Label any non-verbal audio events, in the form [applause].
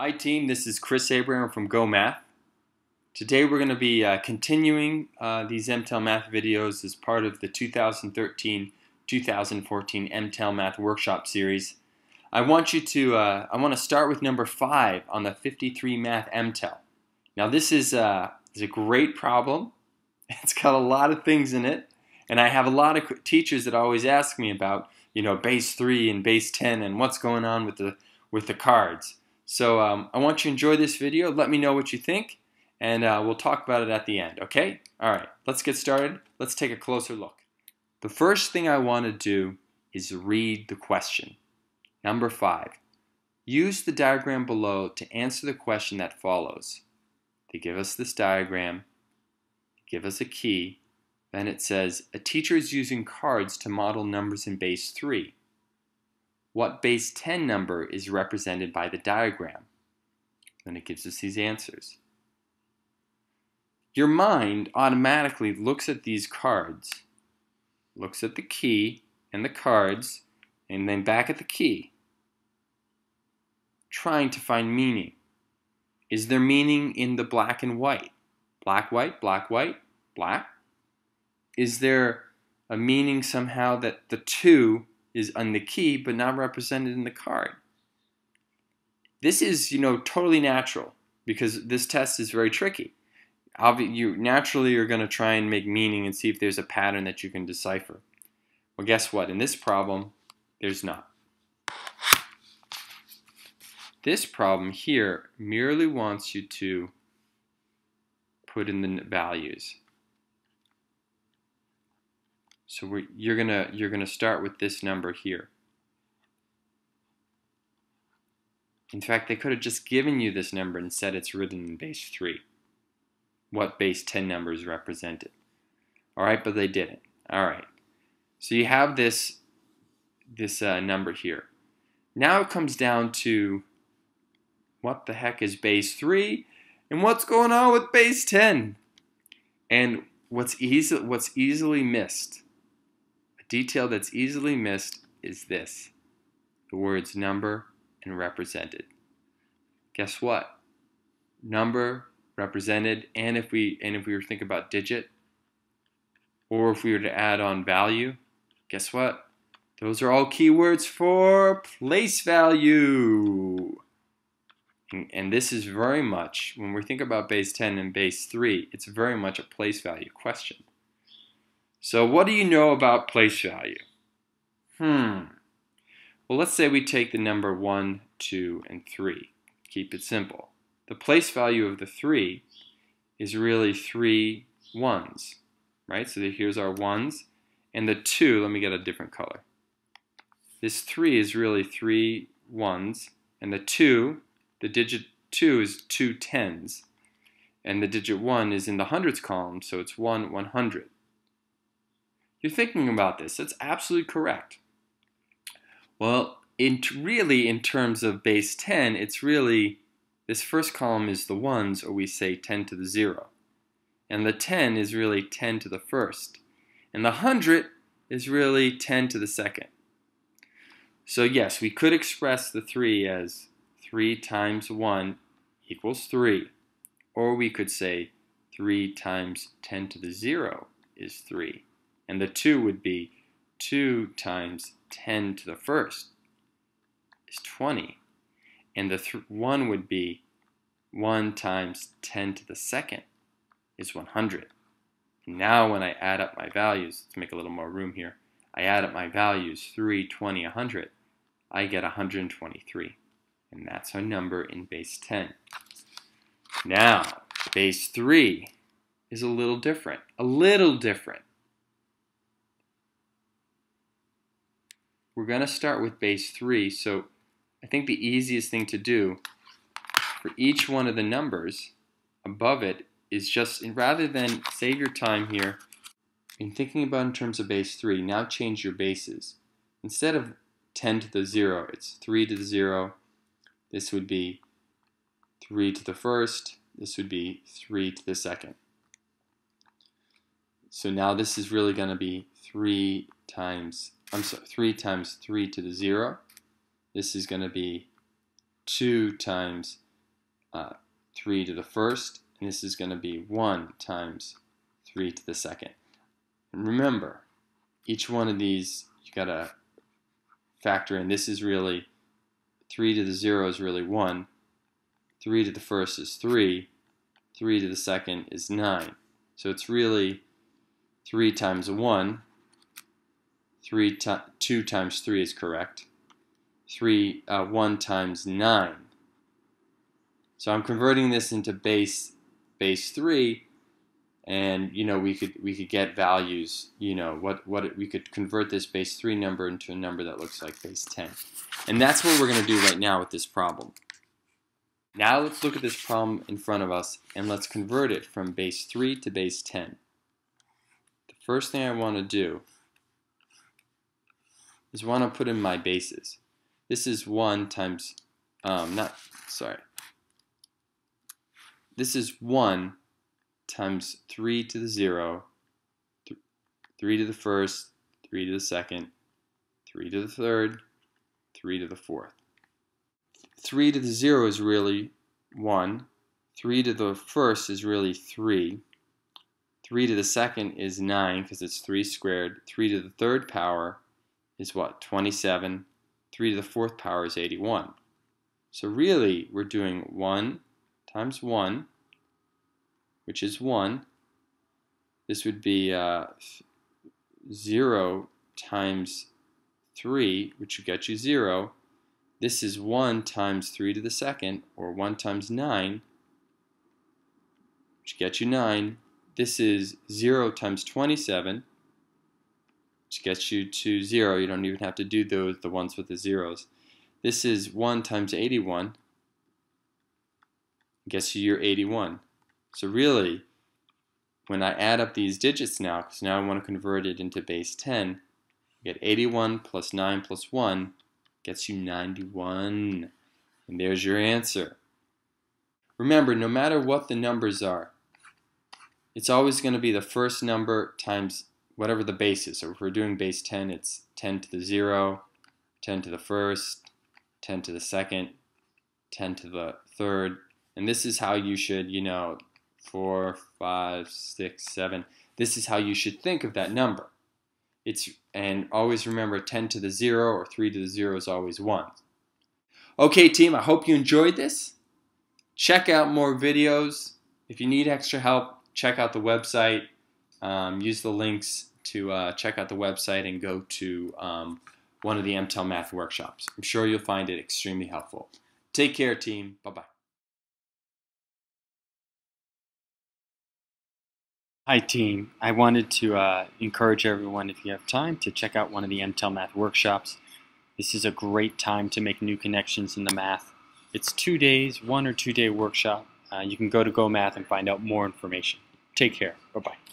Hi team, this is Chris Abraham from GOHmath. Today we're going to be uh, continuing uh, these MTEL Math videos as part of the 2013-2014 MTEL Math Workshop Series. I want you to, uh, I want to start with number 5 on the 53 Math MTEL. Now this is, uh, is a great problem. [laughs] It's got a lot of things in it and I have a lot of teachers that always ask me about, you know, base 3 and base 10 and what's going on with the, with the cards. So um, I want you to enjoy this video. Let me know what you think, and uh, we'll talk about it at the end, okay? All right, let's get started. Let's take a closer look. The first thing I want to do is read the question. Number five, use the diagram below to answer the question that follows. They give us this diagram, give us a key, then it says, a teacher is using cards to model numbers in base 3 what base 10 number is represented by the diagram. Then it gives us these answers. Your mind automatically looks at these cards, looks at the key and the cards, and then back at the key, trying to find meaning. Is there meaning in the black and white? Black, white, black, white, black? Is there a meaning somehow that the two is on the key but not represented in the card. This is, you know, totally natural because this test is very tricky. You naturally are going to try and make meaning and see if there's a pattern that you can decipher. Well, guess what? In this problem, there's not. This problem here merely wants you to put in the values. So you're gonna you're gonna start with this number here. In fact, they could have just given you this number and said it's written in base 3. What base 10 number is represented. Alright, but they didn't. Alright. So you have this, this uh, number here. Now it comes down to what the heck is base 3 and what's going on with base 10. And what's, easy, what's easily missed detail that's easily missed is this the words number and represented. Guess what? Number, represented, and if we and if we were to think about digit, or if we were to add on value, guess what? Those are all keywords for place value. And, and this is very much, when we think about base 10 and base 3, it's very much a place value question. So what do you know about place value? Hmm. Well, let's say we take the number 1, 2, and 3. Keep it simple. The place value of the 3 is really three ones, right? So here's our ones. And the 2, let me get a different color. This 3 is really three ones. And the 2, the digit 2 is two tens. And the digit 1 is in the hundreds column, so it's 1 100. You're thinking about this. That's absolutely correct. Well, in really, in terms of base 10, it's really, this first column is the ones, or we say 10 to the 0. And the 10 is really 10 to the first. And the 100 is really 10 to the second. So yes, we could express the 3 as 3 times 1 equals 3. Or we could say 3 times 10 to the 0 is 3. And the 2 would be 2 times 10 to the first is 20. And the 1 would be 1 times 10 to the second is 100. Now when I add up my values, let's make a little more room here. I add up my values, 3, 20, 100. I get 123. And that's our number in base 10. Now, base 3 is a little different. A little different. We're going to start with base 3, so I think the easiest thing to do for each one of the numbers above it is just, rather than save your time here in thinking about in terms of base 3, now change your bases. Instead of 10 to the 0, it's 3 to the 0. This would be 3 to the first. This would be 3 to the second. So now this is really going to be 3 times I'm sorry, 3 times 3 to the 0. This is going to be 2 times uh, 3 to the first, and this is going to be 1 times 3 to the second. And remember, each one of these, you got to factor in. This is really 3 to the 0 is really 1. 3 to the first is 3. 3 to the second is 9. So it's really 3 times 1. 3 to 2 times 3 is correct. 3, uh, 1 times 9. So I'm converting this into base base 3 and you know we could we could get values you know what what we could convert this base 3 number into a number that looks like base 10 and that's what we're going to do right now with this problem now let's look at this problem in front of us and let's convert it from base 3 to base 10 the first thing I want to do is want to put in my bases this is 1 times um, not sorry this is 1 times 3 to the 0, th 3 to the first, 3 to the second, 3 to the third, 3 to the fourth. 3 to the 0 is really 1. 3 to the first is really 3. 3 to the second is 9 because it's 3 squared. 3 to the third power is what? 27. 3 to the fourth power is 81. So really, we're doing 1 times 1 which is 1. This would be uh, 0 times 3, which would get you 0. This is 1 times 3 to the second, or 1 times 9, which gets you 9. This is 0 times 27, gets you to 0. You don't even have to do those, the ones with the zeros. This is 1 times 81, gets you your 81. So really, when I add up these digits now, because now I want to convert it into base 10, you get 81 plus 9 plus 1 gets you 91. And there's your answer. Remember, no matter what the numbers are, it's always going to be the first number times whatever the base is. So if we're doing base 10, it's 10 to the 0, 10 to the first, 10 to the second, 10 to the third. And this is how you should, you know, four, five, six, seven. This is how you should think of that number. It's and always remember 10 to the 0 or 3 to the 0 is always 1. Okay, team, I hope you enjoyed this. Check out more videos. If you need extra help, check out the website. Um, use the links to uh, check out the website and go to um, one of the MTEL math workshops. I'm sure you'll find it extremely helpful. Take care, team. Bye bye. Hi team, I wanted to uh, encourage everyone if you have time to check out one of the MTEL Math workshops. This is a great time to make new connections in the math. It's two days, one or two day workshop. Uh, you can go to GOHmath and find out more information. Take care. Bye-bye.